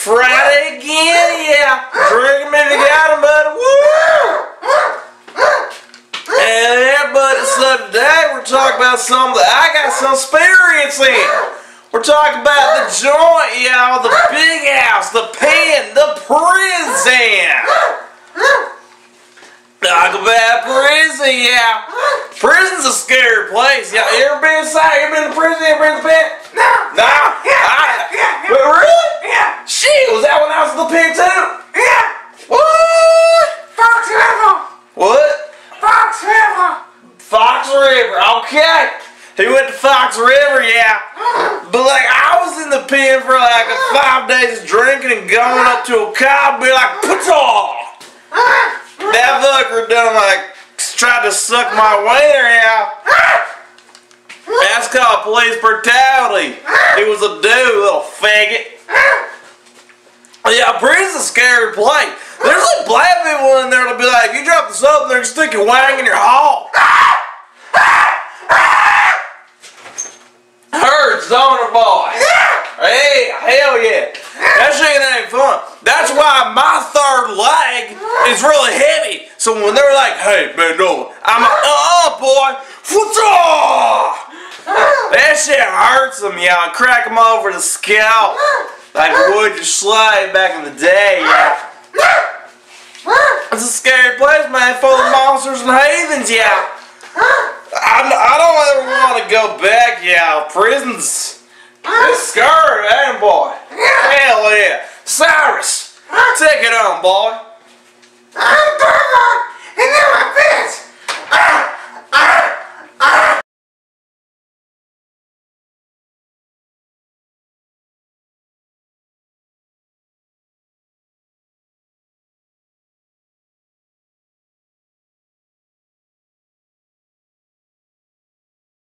Friday again, yeah. Drinking me together, buddy. Woo! And yeah, buddy. So today we're talking about something that I got some experience in. We're talking about the joint, y'all, the big house, the pen, the prison. Talk about prison, yeah. Prison's a scary place. Y'all ever been inside? Ever been to prison? Ever been to the pen? No. No? Yeah, I- yeah, yeah. Wait, really? Yeah. Shit, was that when I was in the pen too? Yeah. What? Fox River. What? Fox River. Fox River, okay. He went to Fox River, yeah. But like I was in the pen for like five days drinking and going up to a cop, be like, Pata! That fucker done like tried to suck my wiener out. That's called police brutality. He was a dude, little faggot. Yeah, prison's a scary place. There's like black people in there that'll be like, you drop this up, they're stick your wang in your hall. Hurts, don't boy? Hey, hell yeah. That shit ain't fun. That's why my third leg is really heavy. So when they're like, hey, bend over, I'm like, uh-uh, boy. That shit hurts them, y'all. Crack them over the scalp. Like your slide back in the day, yeah. It's a scary place, man, full of monsters and heathens, yeah. I, I don't ever want to go back, yeah. Prisons. It's scary, ain't boy? Hell yeah. Cyrus, take it on, boy. I'm Burger. And then my bitch.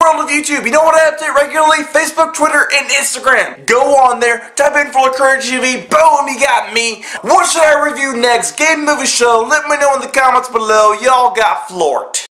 World of YouTube. You know what I update regularly? Facebook, Twitter, and Instagram. Go on there, type in Florkerta TV, boom, you got me. What should I review next? Game, movie, show? Let me know in the comments below. Y'all got floored.